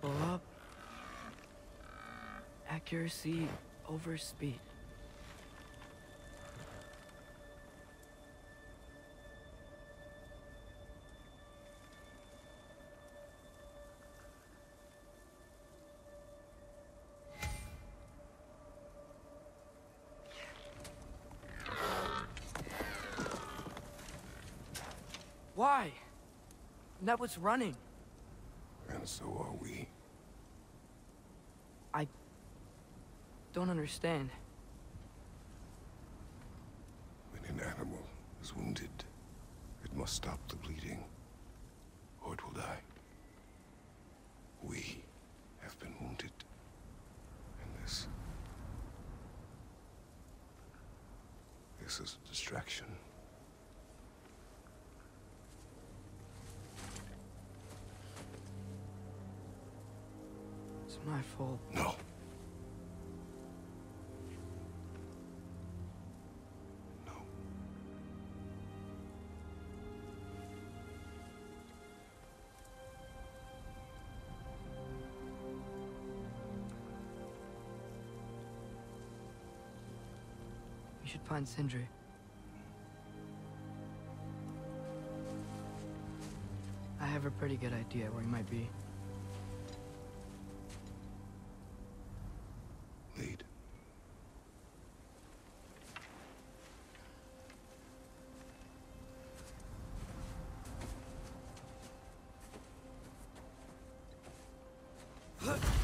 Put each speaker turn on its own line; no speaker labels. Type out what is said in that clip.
Bubble up. Accuracy over speed. Why? That was running.
And so are we.
I don't understand.
When an animal is wounded, it must stop the bleeding, or it will die. We have been wounded. And this... This is a distraction.
It's my fault.
No. No.
We should find Sindri. I have a pretty good idea where he might be.
Huh?